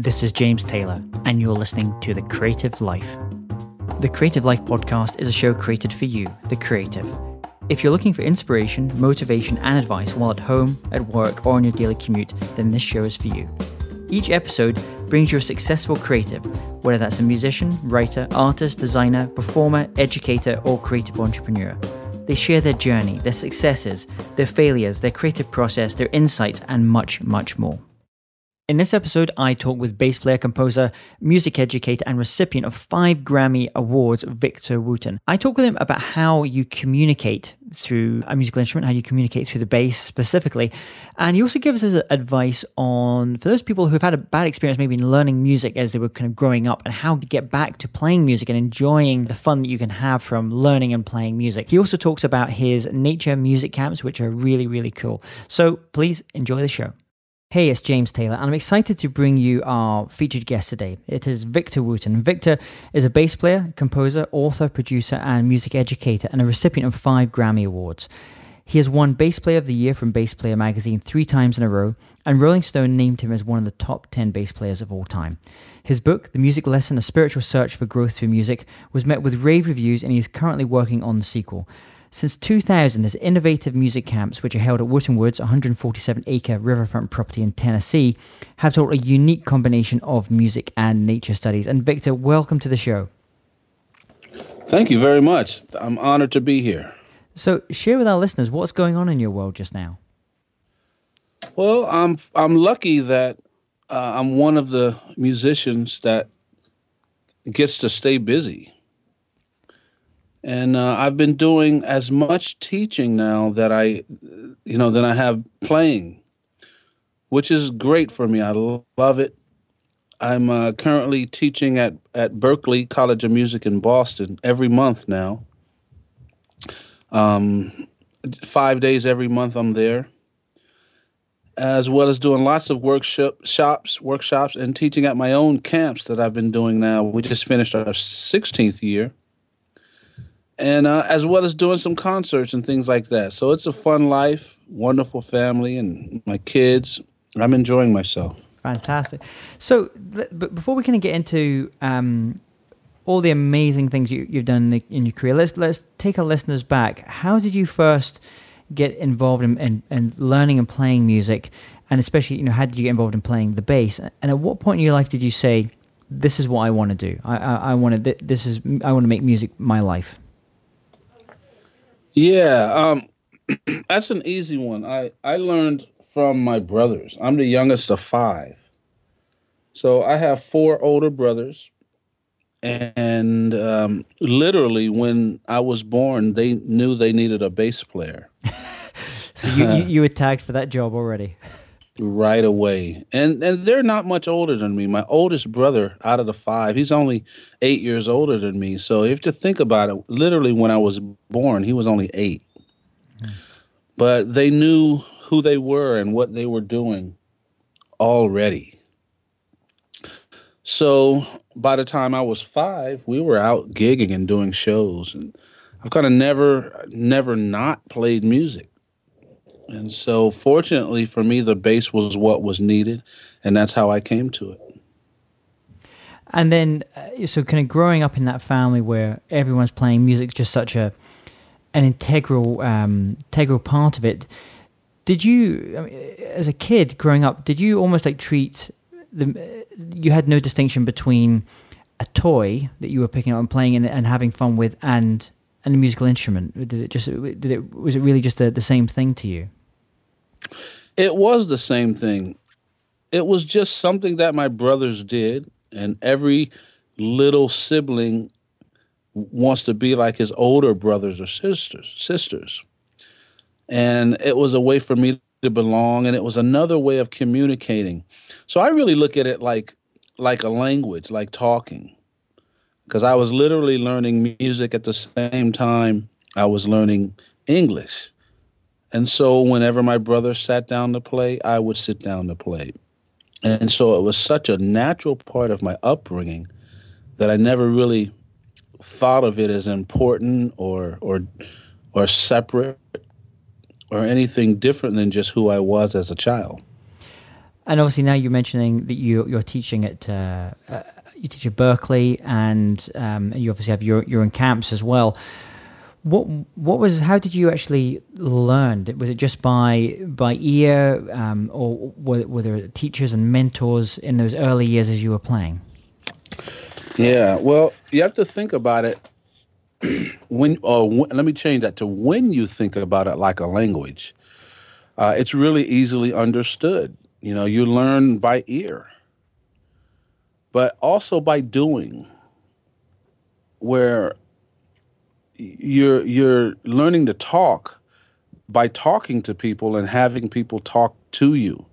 This is James Taylor, and you're listening to The Creative Life. The Creative Life podcast is a show created for you, the creative. If you're looking for inspiration, motivation, and advice while at home, at work, or on your daily commute, then this show is for you. Each episode brings you a successful creative, whether that's a musician, writer, artist, designer, performer, educator, or creative entrepreneur. They share their journey, their successes, their failures, their creative process, their insights, and much, much more. In this episode, I talk with bass player, composer, music educator, and recipient of five Grammy Awards, Victor Wooten. I talk with him about how you communicate through a musical instrument, how you communicate through the bass specifically. And he also gives us advice on, for those people who've had a bad experience maybe in learning music as they were kind of growing up, and how to get back to playing music and enjoying the fun that you can have from learning and playing music. He also talks about his nature music camps, which are really, really cool. So please enjoy the show. Hey, it's James Taylor, and I'm excited to bring you our featured guest today. It is Victor Wooten. Victor is a bass player, composer, author, producer, and music educator, and a recipient of five Grammy Awards. He has won Bass Player of the Year from Bass Player magazine three times in a row, and Rolling Stone named him as one of the top 10 bass players of all time. His book, The Music Lesson A Spiritual Search for Growth Through Music, was met with rave reviews, and he is currently working on the sequel. Since 2000, his innovative music camps, which are held at Wooten Woods, 147 acre riverfront property in Tennessee, have taught a unique combination of music and nature studies. And Victor, welcome to the show. Thank you very much. I'm honored to be here. So, share with our listeners what's going on in your world just now. Well, I'm I'm lucky that uh, I'm one of the musicians that gets to stay busy and uh, I've been doing as much teaching now that I, you know, than I have playing, which is great for me. I love it. I'm uh, currently teaching at at Berklee College of Music in Boston every month now. Um, five days every month I'm there, as well as doing lots of workshop shops, workshops, and teaching at my own camps that I've been doing now. We just finished our 16th year and uh, as well as doing some concerts and things like that. So it's a fun life, wonderful family, and my kids. I'm enjoying myself. Fantastic. So, but before we kind of get into um, all the amazing things you, have done in, your career, let's let's take our listeners back. How did you first get involved in, in, in learning and playing music, and especially you know how did you get involved in playing the bass? And at what point in your life did you say, "This is what I want to do. I I, I want to. This is I want to make music my life." Yeah, um, that's an easy one. I I learned from my brothers. I'm the youngest of five, so I have four older brothers, and um, literally when I was born, they knew they needed a bass player. so you, you you were tagged for that job already. Right away. And and they're not much older than me. My oldest brother out of the five, he's only eight years older than me. So if to think about it, literally when I was born, he was only eight. Mm. But they knew who they were and what they were doing already. So by the time I was five, we were out gigging and doing shows. And I've kind of never, never not played music. And so, fortunately for me, the bass was what was needed, and that's how I came to it. And then, uh, so kind of growing up in that family where everyone's playing music, just such a an integral um, integral part of it. Did you, I mean, as a kid growing up, did you almost like treat the? You had no distinction between a toy that you were picking up and playing and, and having fun with, and and a musical instrument. Did it just? Did it? Was it really just the, the same thing to you? It was the same thing. It was just something that my brothers did, and every little sibling wants to be like his older brothers or sisters sisters. And it was a way for me to belong and it was another way of communicating. So i really look at it like like a language like talking because i was literally learning music at the same time i was learning english and so whenever my brother sat down to play, I would sit down to play. And so it was such a natural part of my upbringing that I never really thought of it as important or or or separate or anything different than just who I was as a child. and obviously now you're mentioning that you you're teaching at uh, uh, you teach at Berklee and um, you obviously have your you're in camps as well. What what was how did you actually learn? Was it just by by ear, um, or were, were there teachers and mentors in those early years as you were playing? Yeah, well, you have to think about it when. Or when, let me change that to when you think about it like a language. Uh, it's really easily understood. You know, you learn by ear, but also by doing. Where you're you're learning to talk by talking to people and having people talk to you.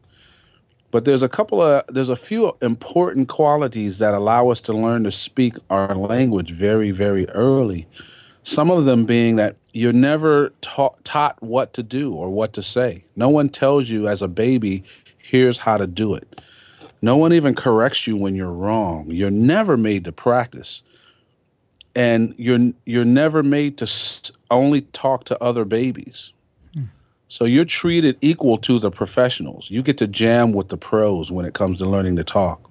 But there's a couple of there's a few important qualities that allow us to learn to speak our language very very early. Some of them being that you're never ta- taught what to do or what to say. No one tells you as a baby, here's how to do it. No one even corrects you when you're wrong. You're never made to practice and you're you're never made to only talk to other babies. Hmm. So you're treated equal to the professionals. You get to jam with the pros when it comes to learning to talk.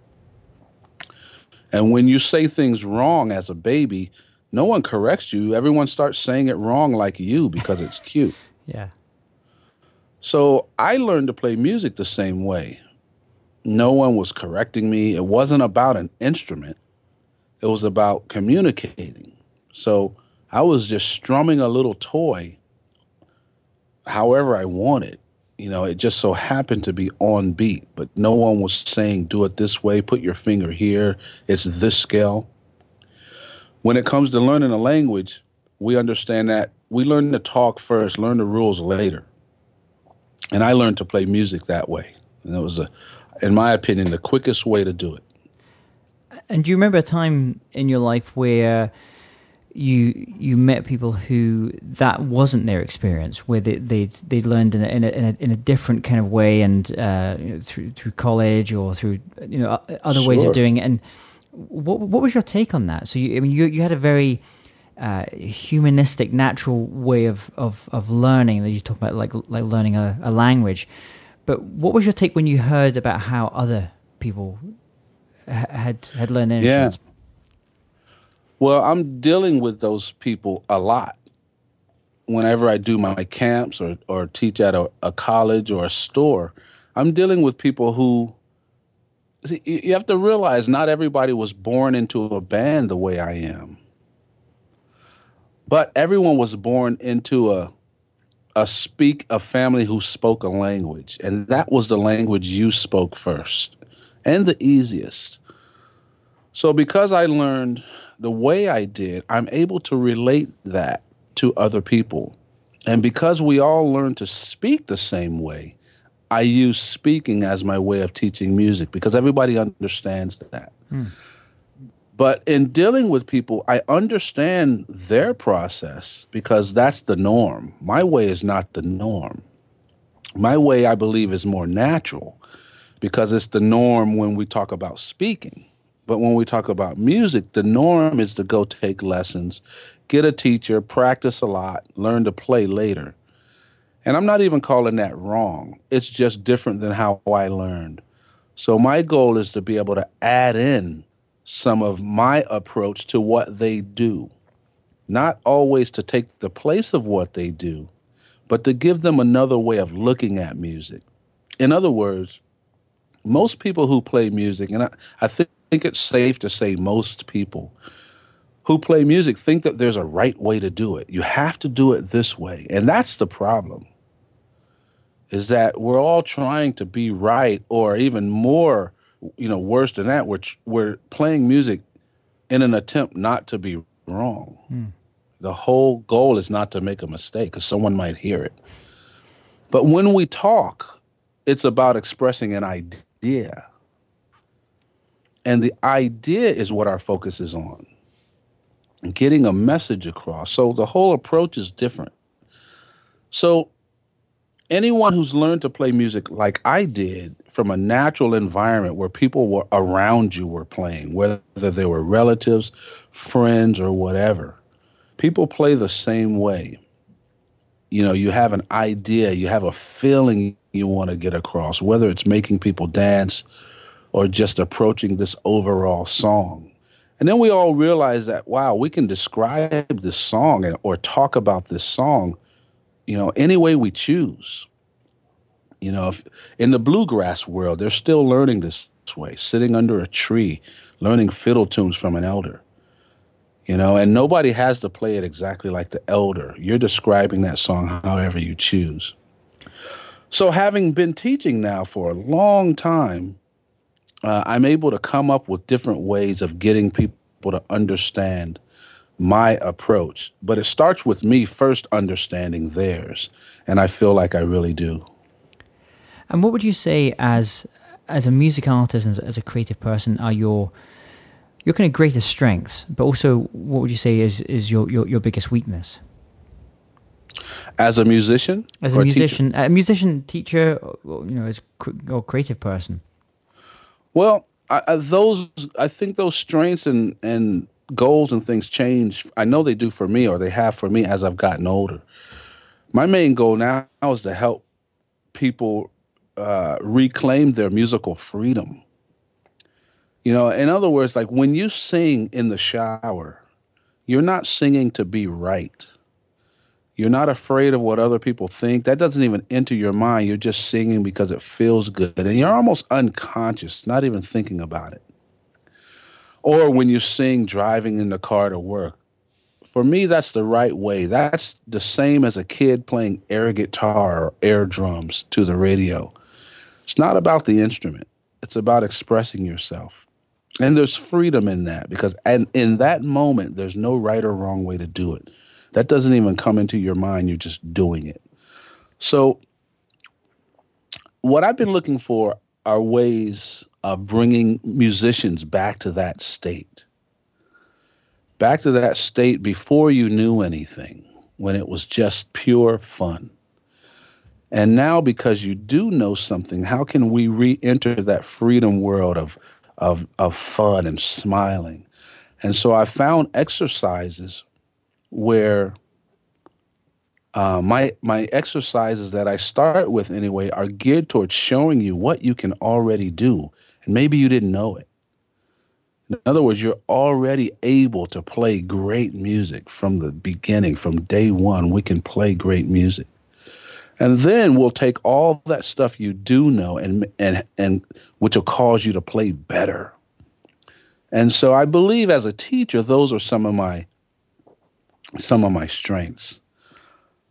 And when you say things wrong as a baby, no one corrects you. Everyone starts saying it wrong like you because it's cute. yeah. So I learned to play music the same way. No one was correcting me. It wasn't about an instrument it was about communicating. So I was just strumming a little toy however I wanted. You know, it just so happened to be on beat, but no one was saying, do it this way, put your finger here, it's this scale. When it comes to learning a language, we understand that we learn to talk first, learn the rules later. And I learned to play music that way. And it was, a, in my opinion, the quickest way to do it. And do you remember a time in your life where you you met people who that wasn't their experience, where they they they learned in a, in a, in a, in a different kind of way, and uh, you know, through through college or through you know other sure. ways of doing it. And what what was your take on that? So you I mean you you had a very uh, humanistic, natural way of, of, of learning that you talk about, like like learning a, a language. But what was your take when you heard about how other people had had learned instruments? Yeah. Well, I'm dealing with those people a lot. Whenever I do my camps or or teach at a, a college or a store, I'm dealing with people who see, you have to realize not everybody was born into a band the way I am. But everyone was born into a a speak a family who spoke a language and that was the language you spoke first and the easiest. So because I learned the way I did, I'm able to relate that to other people. And because we all learn to speak the same way, I use speaking as my way of teaching music because everybody understands that. Hmm. But in dealing with people, I understand their process because that's the norm. My way is not the norm. My way, I believe, is more natural because it's the norm when we talk about speaking. But when we talk about music, the norm is to go take lessons, get a teacher, practice a lot, learn to play later. And I'm not even calling that wrong. It's just different than how I learned. So my goal is to be able to add in some of my approach to what they do. Not always to take the place of what they do, but to give them another way of looking at music. In other words, most people who play music, and I, I think it's safe to say most people who play music think that there's a right way to do it. You have to do it this way. And that's the problem. Is that we're all trying to be right or even more, you know, worse than that, we're we're playing music in an attempt not to be wrong. Hmm. The whole goal is not to make a mistake because someone might hear it. But when we talk, it's about expressing an idea and the idea is what our focus is on getting a message across. So the whole approach is different. So anyone who's learned to play music like I did from a natural environment where people were around you were playing, whether they were relatives, friends, or whatever, people play the same way. You know, you have an idea, you have a feeling you want to get across, whether it's making people dance or just approaching this overall song. And then we all realize that, wow, we can describe this song or talk about this song, you know, any way we choose. You know, if, in the bluegrass world, they're still learning this way, sitting under a tree, learning fiddle tunes from an elder. You know, and nobody has to play it exactly like the elder. You're describing that song however you choose. So, having been teaching now for a long time, uh, I'm able to come up with different ways of getting people to understand my approach. But it starts with me first understanding theirs, and I feel like I really do. And what would you say as as a music artist and as a creative person are your your kind of greatest strengths, but also what would you say is is your your, your biggest weakness? As a musician, as a musician, teacher? a musician, teacher, or, you know, as or creative person. Well, I, I, those I think those strengths and and goals and things change. I know they do for me, or they have for me as I've gotten older. My main goal now is to help people uh, reclaim their musical freedom. You know, in other words, like when you sing in the shower, you're not singing to be right. You're not afraid of what other people think. That doesn't even enter your mind. You're just singing because it feels good. And you're almost unconscious, not even thinking about it. Or when you sing driving in the car to work. For me, that's the right way. That's the same as a kid playing air guitar or air drums to the radio. It's not about the instrument, it's about expressing yourself. And there's freedom in that because and in that moment, there's no right or wrong way to do it. That doesn't even come into your mind. You're just doing it. So, what I've been looking for are ways of bringing musicians back to that state, back to that state before you knew anything, when it was just pure fun. And now, because you do know something, how can we re enter that freedom world of, of, of fun and smiling? And so I found exercises where uh, my my exercises that I start with anyway are geared towards showing you what you can already do, and maybe you didn't know it. In other words, you're already able to play great music from the beginning, from day one. We can play great music, and then we'll take all that stuff you do know, and and and which will cause you to play better. And so, I believe as a teacher, those are some of my some of my strengths.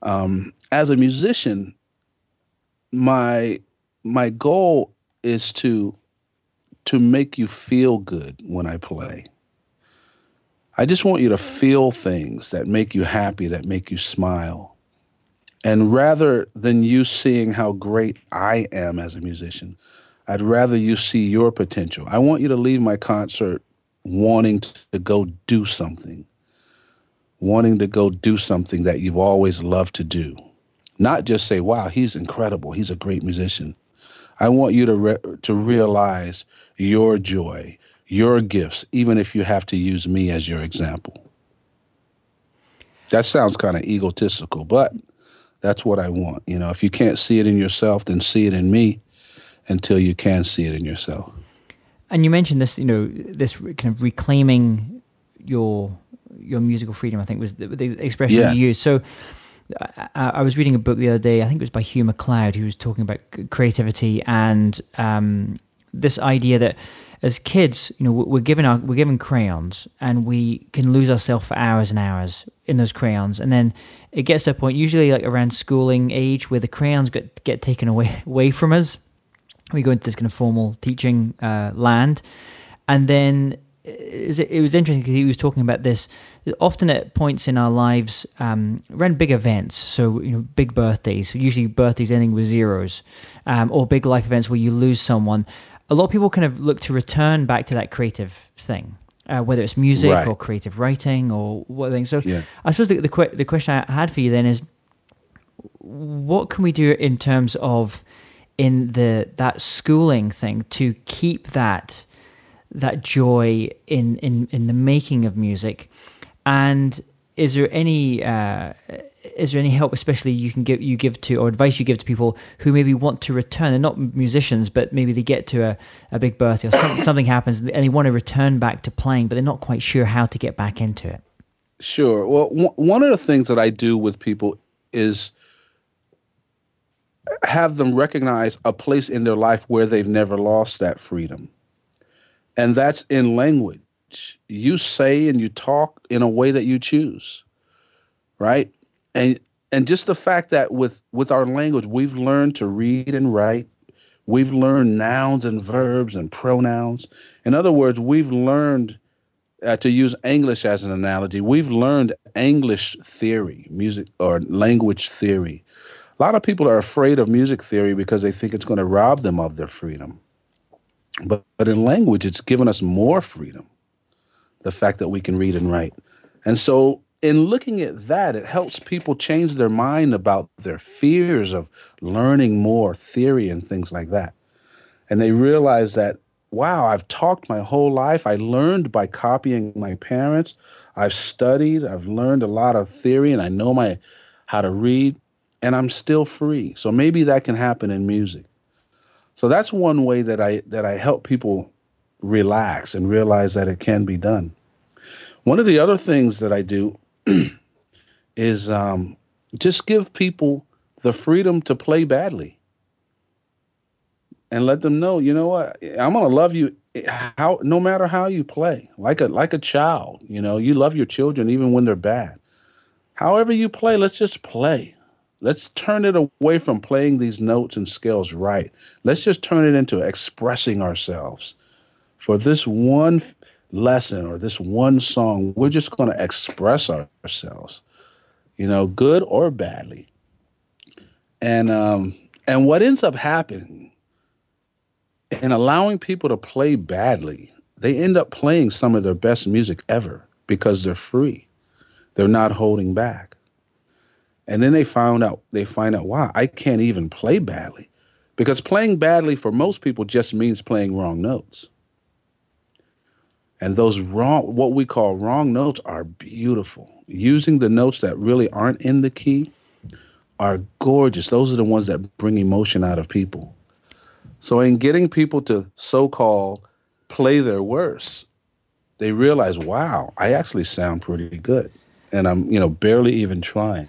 Um, as a musician, my my goal is to to make you feel good when I play. I just want you to feel things that make you happy, that make you smile. And rather than you seeing how great I am as a musician, I'd rather you see your potential. I want you to leave my concert wanting to go do something wanting to go do something that you've always loved to do. Not just say, wow, he's incredible. He's a great musician. I want you to re- to realize your joy, your gifts, even if you have to use me as your example. That sounds kind of egotistical, but that's what I want. You know, if you can't see it in yourself, then see it in me until you can see it in yourself. And you mentioned this, you know, this kind of reclaiming your your musical freedom. I think was the, the expression yeah. you used. So. I, I, was reading a book the other day. I think it was by Hugh MacLeod, who was talking about creativity and um, this idea that as kids, you know, we're given our, we're given crayons, and we can lose ourselves for hours and hours in those crayons, and then it gets to a point, usually like around schooling age, where the crayons get get taken away away from us. We go into this kind of formal teaching uh, land, and then it was interesting because he was talking about this often at points in our lives um, around big events. So you know, big birthdays, usually birthdays ending with zeros, um, or big life events where you lose someone. A lot of people kind of look to return back to that creative thing, uh, whether it's music right. or creative writing or what thing. So yeah. I suppose the, the the question I had for you then is, what can we do in terms of in the that schooling thing to keep that that joy in in in the making of music and is there any uh, is there any help, especially you can give you give to or advice you give to people who maybe want to return? They're not musicians, but maybe they get to a, a big birthday or some, something happens and they want to return back to playing, but they're not quite sure how to get back into it. Sure. Well, w- one of the things that I do with people is have them recognize a place in their life where they've never lost that freedom. And that's in language. You say and you talk in a way that you choose. Right? And and just the fact that with with our language we've learned to read and write, we've learned nouns and verbs and pronouns. In other words, we've learned uh, to use English as an analogy, we've learned English theory, music or language theory. A lot of people are afraid of music theory because they think it's going to rob them of their freedom. But, but in language, it's given us more freedom, the fact that we can read and write. And so, in looking at that, it helps people change their mind about their fears of learning more theory and things like that. And they realize that wow, I've talked my whole life. I learned by copying my parents. I've studied, I've learned a lot of theory and I know my how to read and I'm still free. So maybe that can happen in music. So that's one way that I that I help people relax and realize that it can be done. One of the other things that I do is um, just give people the freedom to play badly and let them know, you know what, I'm gonna love you how no matter how you play, like a like a child. You know, you love your children even when they're bad. However you play, let's just play. Let's turn it away from playing these notes and scales right. Let's just turn it into expressing ourselves. For this one lesson or this one song, we're just going to express ourselves, you know, good or badly. And um, and what ends up happening and allowing people to play badly, they end up playing some of their best music ever because they're free. They're not holding back. And then they found out they find out wow, I can't even play badly. Because playing badly for most people just means playing wrong notes. And those wrong what we call wrong notes are beautiful. Using the notes that really aren't in the key are gorgeous. Those are the ones that bring emotion out of people. So in getting people to so-called play their worst, they realize, wow, I actually sound pretty good. And I'm, you know, barely even trying.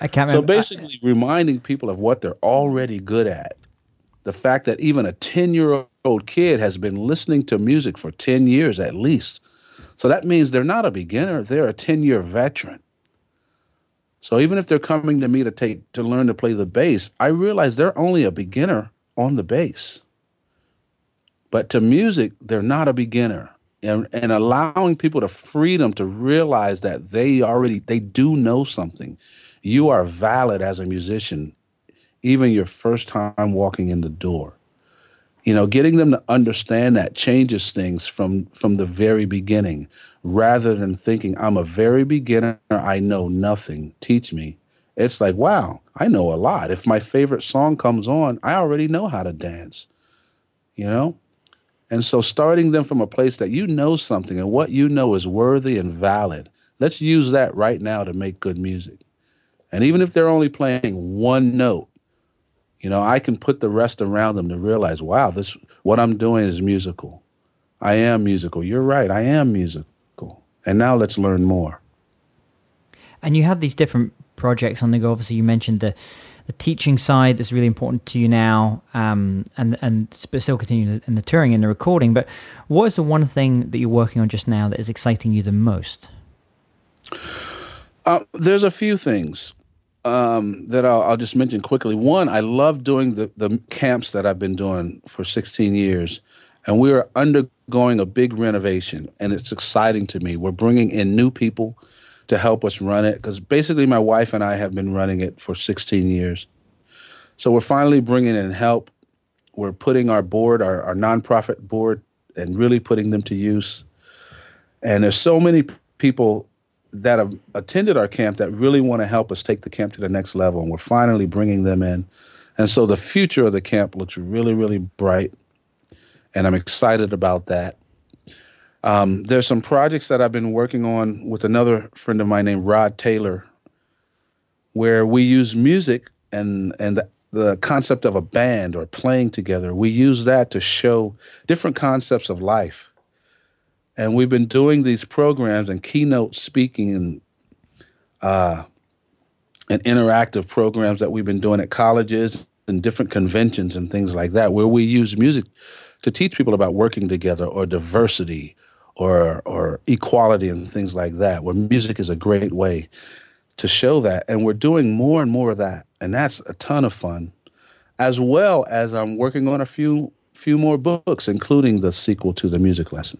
I, I can't so basically reminding people of what they're already good at. The fact that even a 10-year-old kid has been listening to music for 10 years at least. So that means they're not a beginner, they're a 10-year veteran. So even if they're coming to me to take to learn to play the bass, I realize they're only a beginner on the bass. But to music, they're not a beginner. And, and allowing people the freedom to realize that they already they do know something. You are valid as a musician, even your first time walking in the door. You know, getting them to understand that changes things from from the very beginning, rather than thinking I'm a very beginner, I know nothing. Teach me it's like, wow, I know a lot. If my favorite song comes on, I already know how to dance, you know? And so starting them from a place that you know something and what you know is worthy and valid, let's use that right now to make good music. And even if they're only playing one note, you know, I can put the rest around them to realize, wow, this what I'm doing is musical. I am musical. You're right. I am musical. And now let's learn more. And you have these different projects on the go. Obviously, you mentioned the the teaching side that's really important to you now, um, and and still continuing in the touring and the recording. But what is the one thing that you're working on just now that is exciting you the most? Uh, there's a few things um, that I'll, I'll, just mention quickly. One, I love doing the the camps that I've been doing for 16 years, and we are undergoing a big renovation, and it's exciting to me. We're bringing in new people to help us run it because basically my wife and I have been running it for 16 years. So we're finally bringing in help. We're putting our board, our, our nonprofit board, and really putting them to use. And there's so many people that have attended our camp that really want to help us take the camp to the next level, and we're finally bringing them in. And so the future of the camp looks really, really bright, and I'm excited about that. Um, there's some projects that I've been working on with another friend of mine named Rod Taylor. where we use music and and the, the concept of a band or playing together. We use that to show different concepts of life. And we've been doing these programs and keynote speaking and uh, and interactive programs that we've been doing at colleges and different conventions and things like that, where we use music to teach people about working together or diversity or or equality and things like that, where music is a great way to show that. And we're doing more and more of that. And that's a ton of fun. As well as I'm working on a few few more books, including the sequel to the music lesson.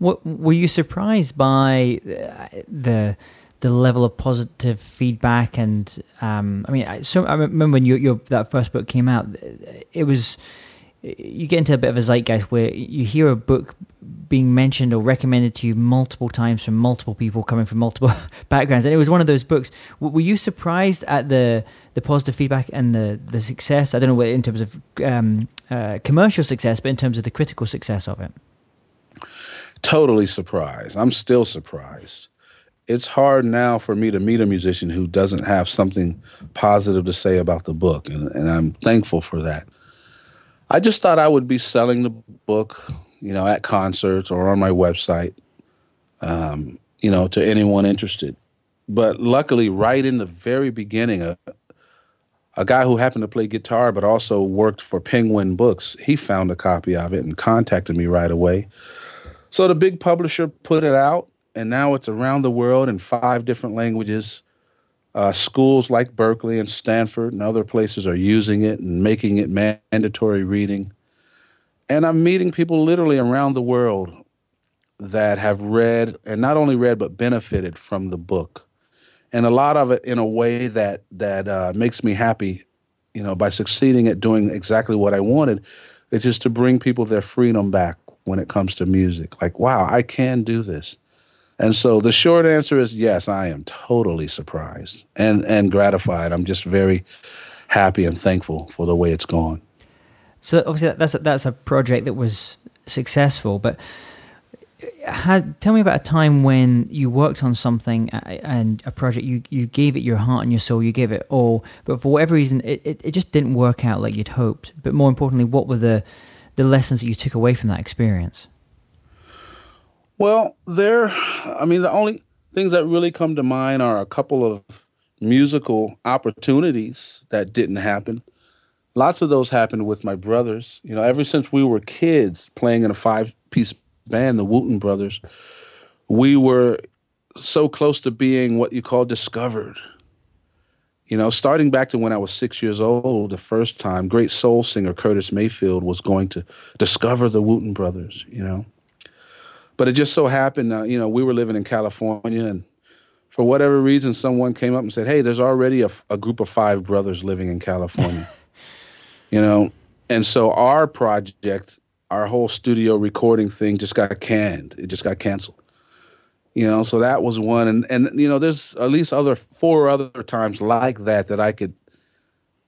What were you surprised by uh, the the level of positive feedback and um, I mean, so I remember when your, your that first book came out, it was you get into a bit of a zeitgeist where you hear a book being mentioned or recommended to you multiple times from multiple people coming from multiple backgrounds, and it was one of those books. Were you surprised at the the positive feedback and the the success? I don't know in terms of um, uh, commercial success, but in terms of the critical success of it. Totally surprised. I'm still surprised. It's hard now for me to meet a musician who doesn't have something positive to say about the book, and, and I'm thankful for that. I just thought I would be selling the book, you know, at concerts or on my website, um, you know, to anyone interested. But luckily, right in the very beginning, a, a guy who happened to play guitar but also worked for Penguin Books, he found a copy of it and contacted me right away. So the big publisher put it out, and now it's around the world in five different languages. Uh, schools like Berklee and Stanford and other places are using it and making it mandatory reading. And I'm meeting people literally around the world that have read and not only read but benefited from the book, and a lot of it in a way that that uh, makes me happy. You know, by succeeding at doing exactly what I wanted, it's just to bring people their freedom back when it comes to music. Like, wow, I can do this. And so the short answer is yes, I am totally surprised and and gratified. I'm just very happy and thankful for the way it's gone. So obviously that's a, that's a project that was successful, but uh, had, tell me about a time when you worked on something uh, and a project you, you gave it your heart and your soul you gave it all but for whatever reason it, it, it just didn't work out like you'd hoped but more importantly what were the the lessons that you took away from that experience well, there, I mean, the only things that really come to mind are a couple of musical opportunities that didn't happen. Lots of those happened with my brothers. You know, ever since we were kids playing in a five piece band, the Wooten Brothers, we were so close to being what you call discovered. You know, starting back to when I was six years old, the first time, great soul singer Curtis Mayfield was going to discover the Wooten Brothers, you know. But it just so happened, uh, you know, we were living in California, and for whatever reason, someone came up and said, "Hey, there's already a, a group of five brothers living in California." you know, and so our project, our whole studio recording thing, just got canned. It just got canceled. You know, so that was one, and and you know, there's at least other four other times like that that I could,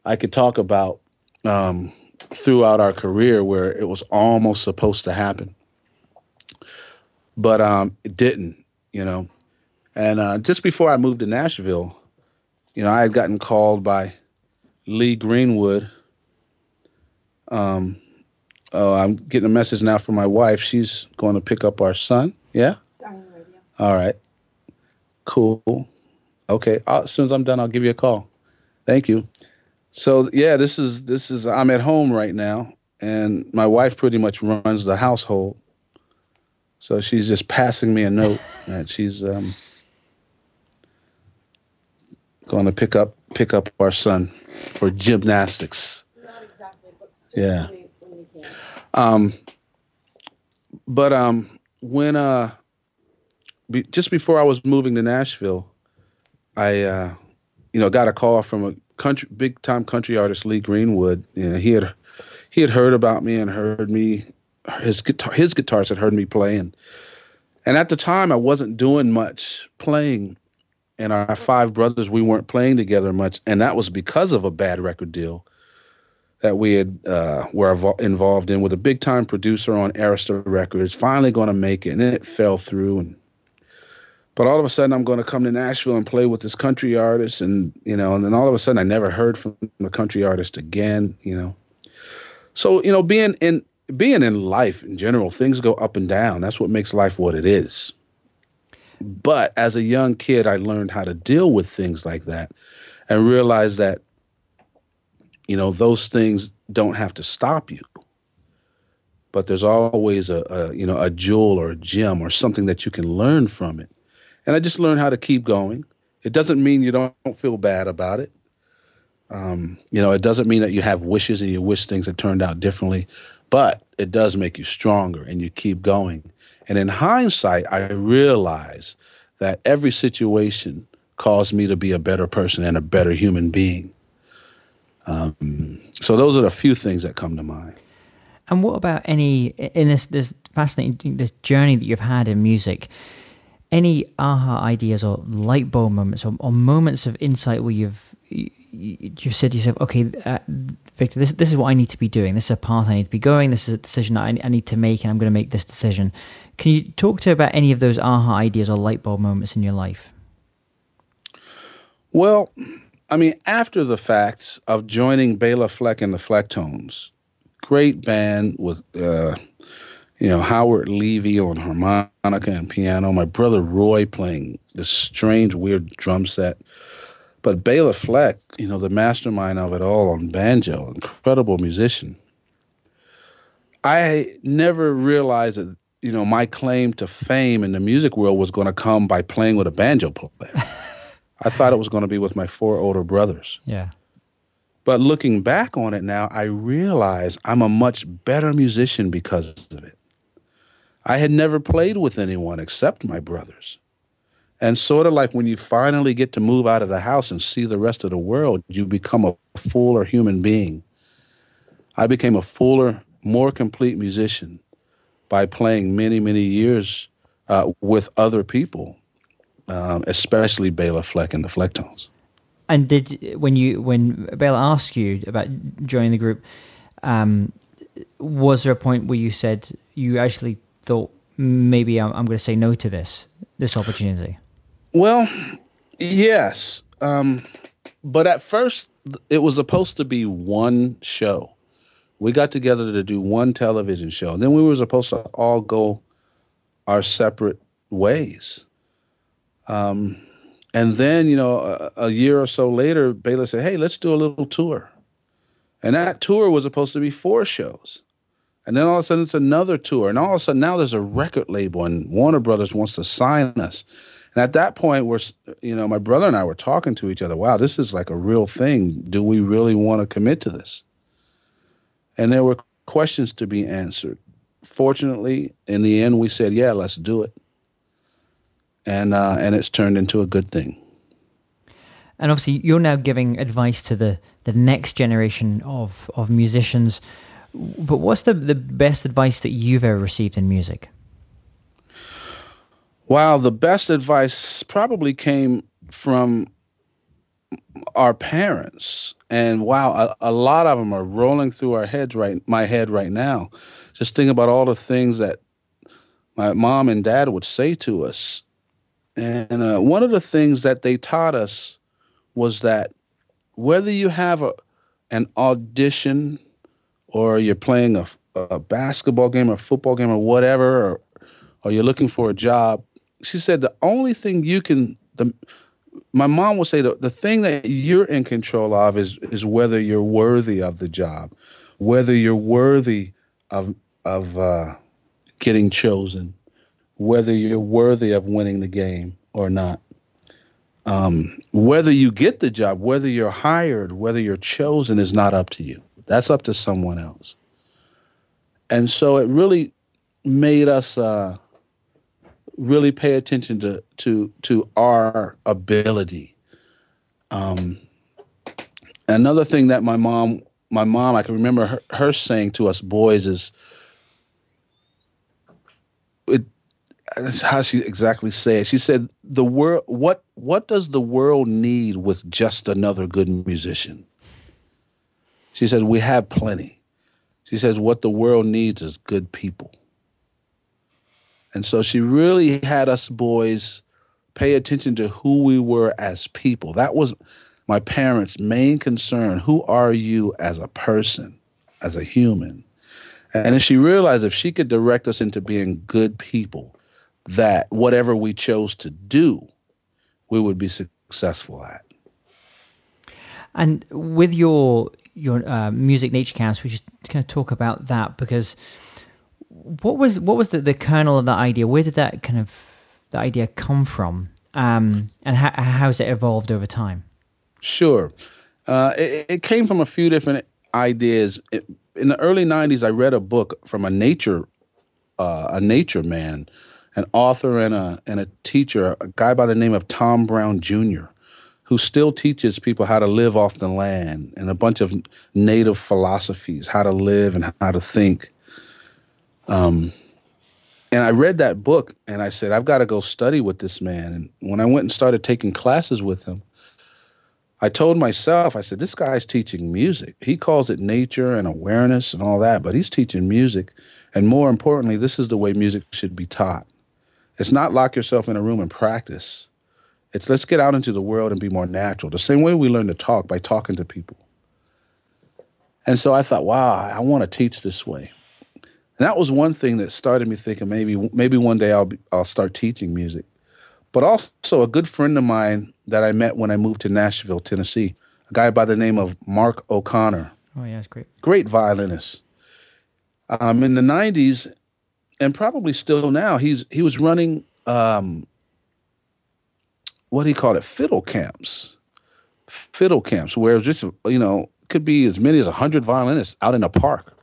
I could talk about um, throughout our career where it was almost supposed to happen but um, it didn't, you know. And uh, just before I moved to Nashville, you know, I had gotten called by Lee Greenwood. Um, oh, I'm getting a message now from my wife. She's going to pick up our son. Yeah. All right. Cool. Okay. Uh, as soon as I'm done, I'll give you a call. Thank you. So yeah, this is this is I'm at home right now, and my wife pretty much runs the household. So she's just passing me a note that she's um, going to pick up pick up our son for gymnastics. Not exactly, but Yeah. when we- when we can. Um, but um, when uh, be, just before I was moving to Nashville, I uh, you know got a call from a country big time country artist Lee Greenwood. You know he had he had heard about me and heard me his guitar his guitars had heard me play and and at the time I wasn't doing much playing. And our five brothers we weren't playing together much. And that was because of a bad record deal that we had uh, were involved in with a big time producer on Arista Records finally going to make it. And it fell through and but all of a sudden I'm going to come to Nashville and play with this country artist, and you know, and then all of a sudden I never heard from the country artist again. You know, so you know, being in being in life in general, things go up and down. That's what makes life what it is. But as a young kid, I learned how to deal with things like that, and realize that you know those things don't have to stop you but there's always a, a, you know a jewel or a gem or something that you can learn from it and i just learned how to keep going. It doesn't mean you don't, don't feel bad about it. Um, you know it doesn't mean that you have wishes and you wish things had turned out differently but it does make you stronger and you keep going. And in hindsight i realize that every situation caused me to be a better person and a better human being. Um, so those are the few things that come to mind. And what about any in this this fascinating this journey that you've had in music? Any aha ideas or light bulb moments or, or moments of insight where you've you, you said to yourself, okay, uh, Victor, this this is what I need to be doing. This is a path I need to be going. This is a decision I, I need to make, and I'm going to make this decision. Can you talk to about any of those aha ideas or light bulb moments in your life? Well, I mean, after the fact of joining Bela Fleck and the Flecktones, great band with uh, you know Howard Levy on harmonica and piano. My brother Roy playing this strange, weird drum set. But Bela Fleck, you know, the mastermind of it all on banjo, incredible musician. I never realized that, you know, my claim to fame in the music world was going to come by playing with a banjo player. I thought it was going to be with my four older brothers. Yeah. But looking back on it now, I realize I'm a much better musician because of it. I had never played with anyone except my brothers. And sort of like when you finally get to move out of the house and see the rest of the world, you become a fuller human being. I became a fuller, more complete musician by playing many, many years uh, with other people, um, especially Bela Fleck and the Flecktones. And did when you when Bela asked you about joining the group, um, was there a point where you said you actually thought maybe I'm, I'm going to say no to this this opportunity? Well, yes, um, but at first it was supposed to be one show. We got together to do one television show. Then we were supposed to all go our separate ways. Um, and then, you know, a, a, year or so later, Bela said, hey, let's do a little tour. And that tour was supposed to be four shows. And then all of a sudden it's another tour. And all of a sudden now there's a record label and Warner Brothers wants to sign us. And at that point, we're, you know, my brother and I were talking to each other. Wow, this is like a real thing. Do we really want to commit to this? And there were questions to be answered. Fortunately, in the end, we said, yeah, let's do it and uh, and it's turned into a good thing. And obviously, you're now giving advice to the the next generation of of musicians. But what's the the best advice that you've ever received in music? Wow, the best advice probably came from our parents. And wow a, a, lot of them are rolling through our heads right my head right now. Just think about all the things that my mom and dad would say to us. And uh, one of the things that they taught us was that whether you have a an audition or you're playing a, a basketball game or football game or whatever, or, or you're looking for a job, she said the only thing you can the my mom would say the, the thing that you're in control of is is whether you're worthy of the job, whether you're worthy of of uh, getting chosen, whether you're worthy of winning the game or not. Um, whether you get the job, whether you're hired, whether you're chosen is not up to you. That's up to someone else. And so it really made us uh, really pay attention to to to our ability. Um, another thing that my mom my mom I can remember her, her saying to us boys is it that's how she exactly said. She said, "The world. What what does the world need with just another good musician?" She says, "We have plenty." She says, "What the world needs is good people." And so she really had us boys pay attention to who we were as people. That was my parents' main concern. Who are you as a person, as a human? And she realized if she could direct us into being good people, that whatever we chose to do, we would be successful at. And with your your uh, music nature camps, we just kind of talk about that because what was what was the, the kernel of that idea? Where did that kind of the idea come from, um, and how how has it evolved over time? Sure, uh, it, it, came from a few different ideas. It, in the early '90s, I read a book from a nature uh, a nature man, an author and a and a teacher, a guy by the name of Tom Brown Jr who still teaches people how to live off the land and a bunch of native philosophies, how to live and how to think. Um, and I read that book and I said, I've got to go study with this man. And when I went and started taking classes with him, I told myself, I said, this guy's teaching music. He calls it nature and awareness and all that, but he's teaching music. And more importantly, this is the way music should be taught. It's not lock yourself in a room and practice. It's let's get out into the world and be more natural. The same way we learn to talk by talking to people. And so I thought, wow, I want to teach this way. And that was one thing that started me thinking maybe maybe one day I'll be, I'll start teaching music. But also a good friend of mine that I met when I moved to Nashville, Tennessee, a guy by the name of Mark O'Connor. Oh yeah, that's great. Great violinist. Um, in the '90s, and probably still now, he's he was running um, what do you call it? Fiddle camps. Fiddle camps, where just, you know, could be as many as 100 violinists out in a park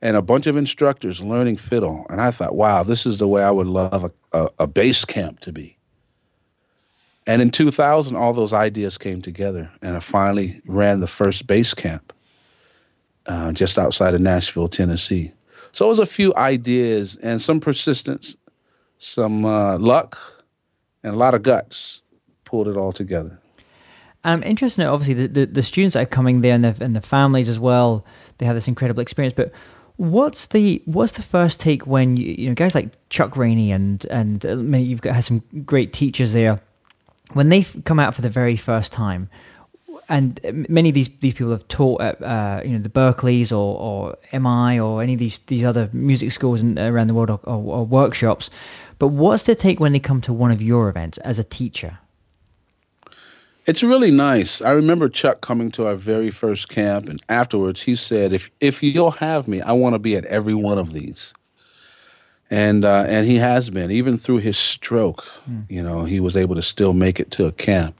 and a bunch of instructors learning fiddle. And I thought, wow, this is the way I would love a, a, a camp to be. And in 2000, all those ideas came together, and I finally ran the first bass camp uh, just outside of Nashville, Tennessee. So it was a few ideas and some persistence, some uh, luck, and a lot of guts pulled it all together. I'm interested. Obviously, the, the, the, students that are coming there and the, and the families as well, they have this incredible experience. But what's the what's the first take when you, you know guys like Chuck Rainey and and uh, you've got had some great teachers there when they come out for the very first time, and many of these these people have taught at uh, you know the Berklees or, or MI or any of these these other music schools in, around the world or, or, or workshops. But what's their take when they come to one of your events as a teacher? It's really nice. I remember Chuck coming to our very first camp, and afterwards he said, "If if you'll have me, I want to be at every one of these." And uh, and he has been, even through his stroke. Mm. You know, he was able to still make it to a camp.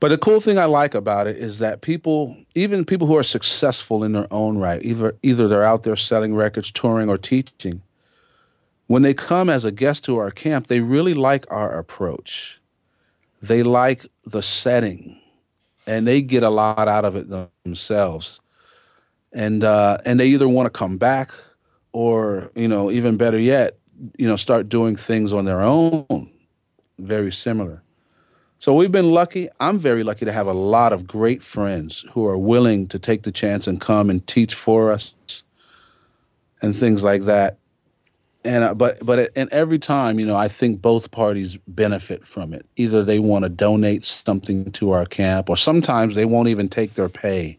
But the cool thing I like about it is that people, even people who are successful in their own right, either either they're out there selling records, touring, or teaching, when they come as a guest to our camp, they really like our approach they like the setting and they get a lot out of it themselves. And uh, and they either want to come back or you know even better yet you know start doing things on their own very similar. So we've been lucky. I'm very lucky to have a lot of great friends who are willing to take the chance and come and teach for us and things like that and uh, but but and every time you know i think both parties benefit from it. Either they want to donate something to our camp or sometimes they won't even take their pay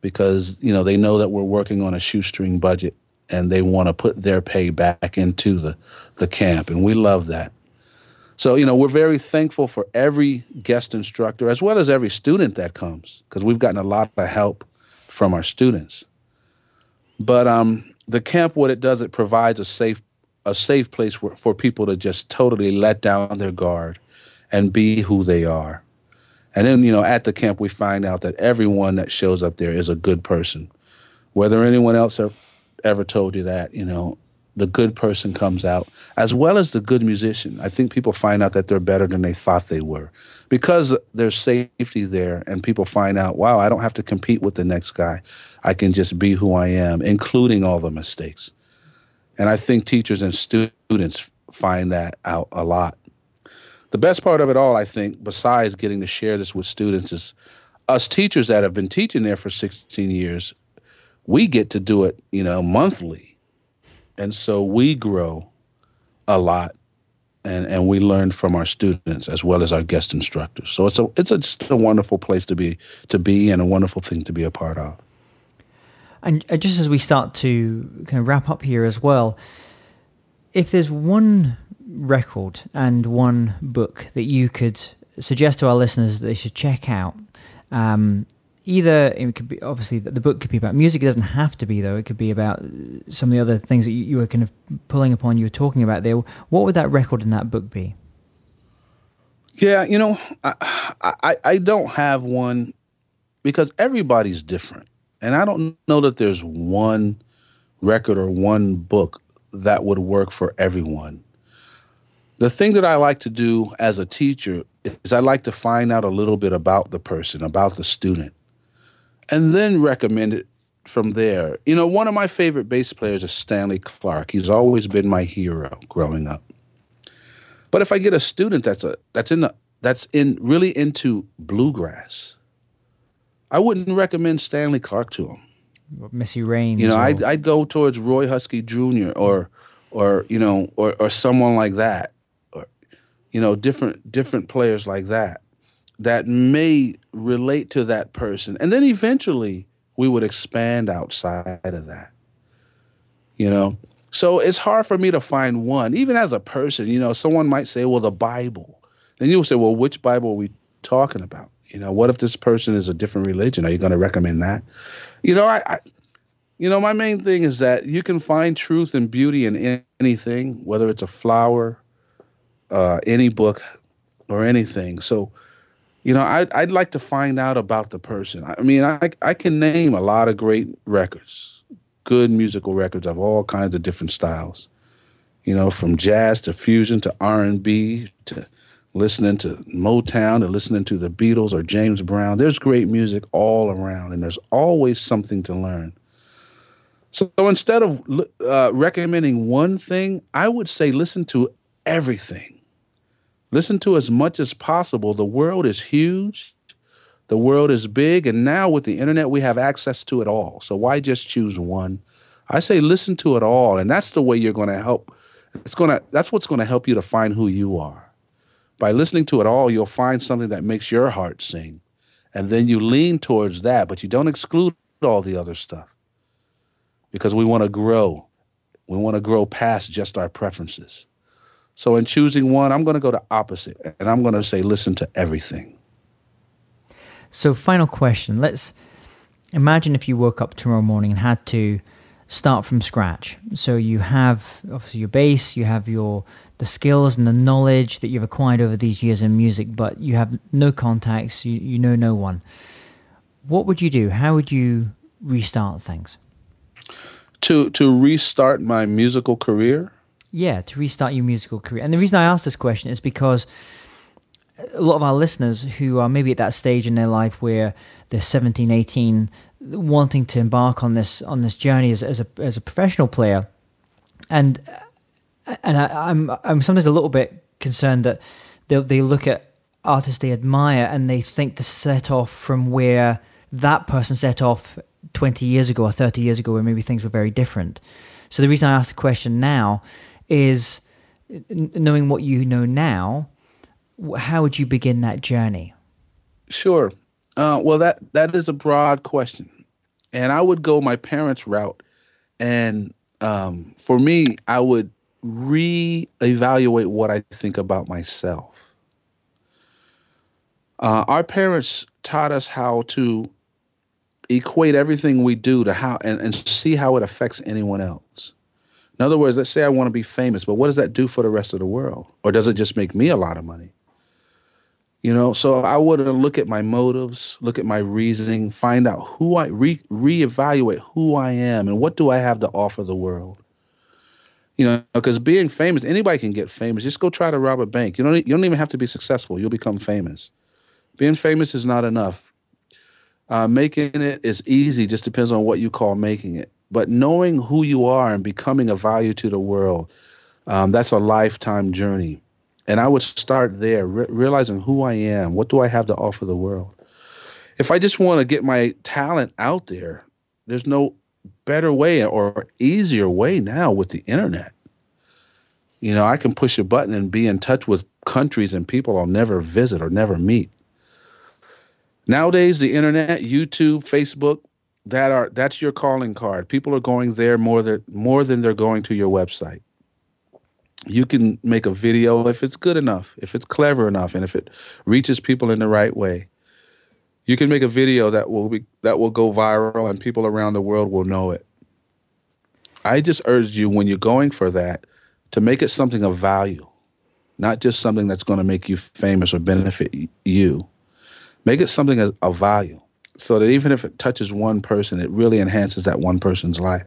because you know they know that we're working on a shoestring budget and they want to put their pay back into the the camp and we love that. So you know we're very thankful for every guest instructor as well as every student that comes because we've gotten a lot of help from our students. But um the camp what it does it provides a safe a safe place for, for people to just totally let down their guard and be who they are. And then you know at the camp we find out that everyone that shows up there is a good person. Whether anyone else ever, ever told you that you know the good person comes out as well as the good musician. I think people find out that they're better than they thought they were because there's safety there and people find out wow i don't have to compete with the next guy I can just be who I am, including all the mistakes. And I think teachers and students find that out a lot. The best part of it all, I think, besides getting to share this with students, is us teachers that have been teaching there for 16 years, we get to do it, you know, monthly. And so we grow a lot and and we learn from our students as well as our guest instructors. So it's a it's a, just a wonderful place to be to be and a wonderful thing to be a part of. And uh, just as we start to kind of wrap up here as well, if there's one record and one book that you could suggest to our listeners that they should check out, um, either it could be obviously the book could be about music. It doesn't have to be though. It could be about uh, some of the other things that you, you were kind of pulling upon. You were talking about there. What would that record in that book be? Yeah, you know, I, I I don't have one because everybody's different, and I don't know that there's one record or one book that would work for everyone. The thing that I like to do as a teacher is I like to find out a little bit about the person, about the student and then recommend it from there. You know, one of my favorite bass players is Stanley Clarke. He's always been my hero growing up. But if I get a student that's a that's in the that's in really into bluegrass, I wouldn't recommend Stanley Clarke to him. Missy Raines. You know. I'd, I'd go towards Roy Huskey Jr. or or you know or or someone like that, or you know different different players like that that may relate to that person. And then eventually we would expand outside of that. You know? So it's hard for me to find one, even as a person. You know, someone might say, well, the Bible. Then you will say, well, which Bible are we talking about? You know, what if this person is a different religion? Are you going to recommend that? You know, I, I, you know, my main thing is that you can find truth and beauty in anything, whether it's a flower, uh, any book, or anything. So, you know, I'd, I'd like to find out about the person. I mean, I, I can name a lot of great records, good musical records of all kinds of different styles. You know, from jazz to fusion to R&B to listening to Motown to listening to the Beatles or James Brown. There's great music all around, and there's always something to learn. So instead of uh, recommending one thing, I would say listen to everything Listen to as much as possible. The world is huge. The world is big. And now with the internet, we have access to it all. So why just choose one? I say listen to it all. And that's the way you're going to help. It's going to, that's what's going to help you to find who you are. By listening to it all, you'll find something that makes your heart sing. And then you lean towards that, but you don't exclude all the other stuff because we want to grow. We want to grow past just our preferences. So in choosing one, I'm going to go to opposite and I'm going to say listen to everything. So final question. Let's imagine if you woke up tomorrow morning and had to start from scratch. So you have obviously your bass, you have your the skills and the knowledge that you've acquired over these years in music, but you have no contacts, you, you know no one. What would you do? How would you restart things? To to restart my musical career? Yeah, to restart your musical career. And the reason I ask this question is because a lot of our listeners who are maybe at that stage in their life where they're 17, 18, wanting to embark on this on this journey as, as a as a professional player, and and I, am I'm, I'm sometimes a little bit concerned that they they look at artists they admire and they think to set off from where that person set off 20 years ago or 30 years ago, where maybe things were very different. So the reason I ask the question now is knowing what you know now, how would you begin that journey? Sure. Uh, well, that that is a broad question, and I would go my parents' route, and um, for me, I would re-evaluate what I think about myself. Uh, our parents taught us how to equate everything we do to how and, and see how it affects anyone else. In other words, let's say I want to be famous, but what does that do for the rest of the world? Or does it just make me a lot of money? You know, so I would look at my motives, look at my reasoning, find out who I re reevaluate who I am and what do I have to offer the world. You know, because being famous, anybody can get famous. Just go try to rob a bank. You don't you don't even have to be successful. You'll become famous. Being famous is not enough. Uh, making it is easy. Just depends on what you call making it. But knowing who you are and becoming a value to the world, um, that's a lifetime journey. And I would start there, re- realizing who I am. What do I have to offer the world? If I just want to get my talent out there, there's no better way or easier way now with the internet. You know, I can push a button and be in touch with countries and people I'll never visit or never meet. Nowadays, the internet, YouTube, Facebook, that are that's your calling card. People are going there more than more than they're going to your website. You can make a video if it's good enough, if it's clever enough, and if it reaches people in the right way. You can make a video that will be that will go viral and people around the world will know it. I just urge you when you're going for that to make it something of value, not just something that's going to make you famous or benefit you. Make it something of, of value so that even if it touches one person, it really enhances that one person's life.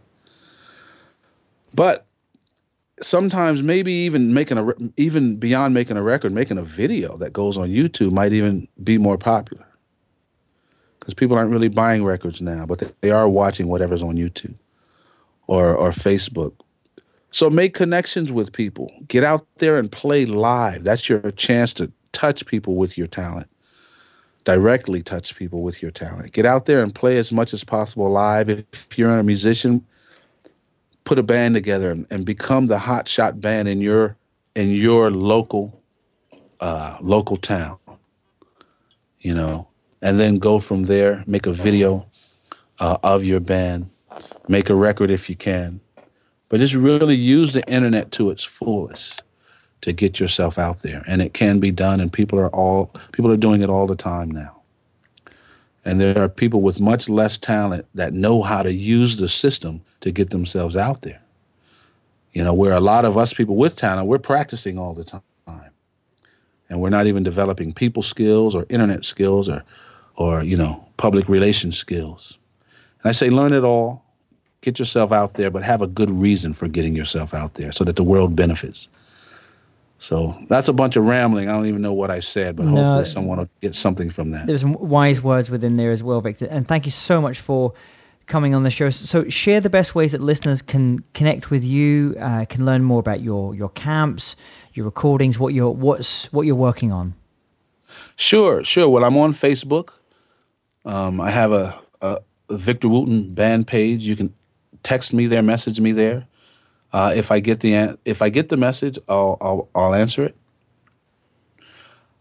But sometimes maybe even making a even beyond making a record, making a video that goes on YouTube might even be more popular. Because people aren't really buying records now, but they are watching whatever's on YouTube or or Facebook. So make connections with people. Get out there and play live. That's your chance to touch people with your talent directly touch people with your talent. Get out there and play as much as possible live. If you're a musician, put a band together and, and become the hot shot band in your in your local uh, local town. You know, and then go from there. Make a video uh, of your band. Make a record if you can, but just really use the internet to its fullest to get yourself out there. And it can be done and people are all people are doing it all the time now. And there are people with much less talent that know how to use the system to get themselves out there. You know where a lot of us people with talent we're practicing all the time. And we're not even developing people skills or internet skills or or you know public relations skills. And i say learn it all. Get yourself out there but have a good reason for getting yourself out there so that the world benefits so that's a bunch of rambling. I don't even know what I said, but no, hopefully someone will get something from that. There's some wise words within there as well, Victor. And thank you so much for coming on the show. So share the best ways that listeners can connect with you, uh, can learn more about your your camps, your recordings, what you're what's what you're working on. Sure, sure. Well, I'm on Facebook. Um, I have a, a Victor Wooten band page. You can text me there, message me there. Uh, if I get the if I get the message, I'll I'll, I'll answer it.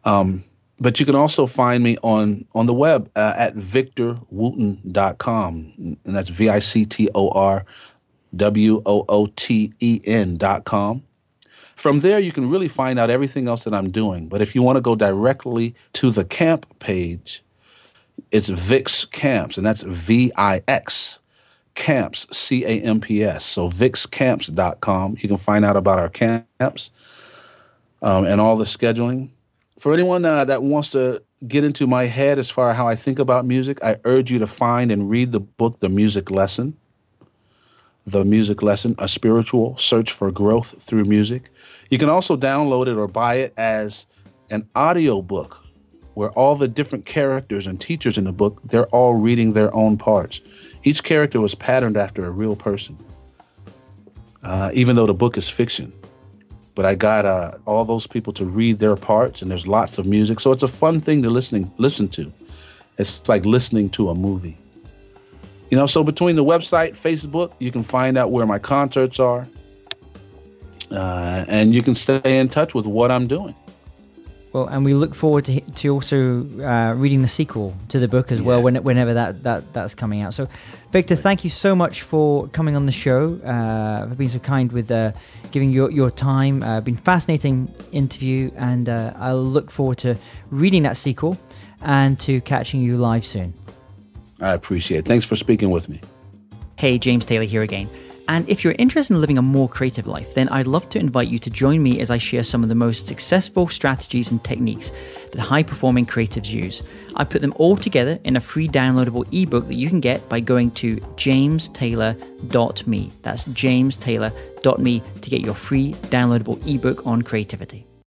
Um, but you can also find me on on the web uh, at victorwooten.com, and that's V I C T O R W O O T E N dot com. From there, you can really find out everything else that I'm doing. But if you want to go directly to the camp page, it's Vix Camps, and that's V I X camps, C A M P S. So vixcamps.com. You can find out about our camps um, and all the scheduling. For anyone uh, that wants to get into my head as far as how I think about music, I urge you to find and read the book, The Music Lesson. The Music Lesson, a spiritual search for growth through music. You can also download it or buy it as an audio book where all the different characters and teachers in the book, they're all reading their own parts. Each character was patterned after a real person, uh, even though the book is fiction. But I got uh, all those people to read their parts, and there's lots of music, so it's a fun thing to listening listen to. It's like listening to a movie. You know, so between the website, Facebook, you can find out where my concerts are, uh, and you can stay in touch with what I'm doing. Well, and we look forward to, to also uh, reading the sequel to the book as yeah. well when, whenever that, that that's coming out. So, Victor, thank you so much for coming on the show, uh, for being so kind with uh, giving your, your time. Uh, been fascinating interview, and uh, I'll look forward to reading that sequel and to catching you live soon. I appreciate it. Thanks for speaking with me. Hey, James Taylor here again. And if you're interested in living a more creative life, then I'd love to invite you to join me as I share some of the most successful strategies and techniques that high performing creatives use. I put them all together in a free downloadable ebook that you can get by going to jamestaylor.me. That's jamestaylor.me to get your free downloadable ebook on creativity.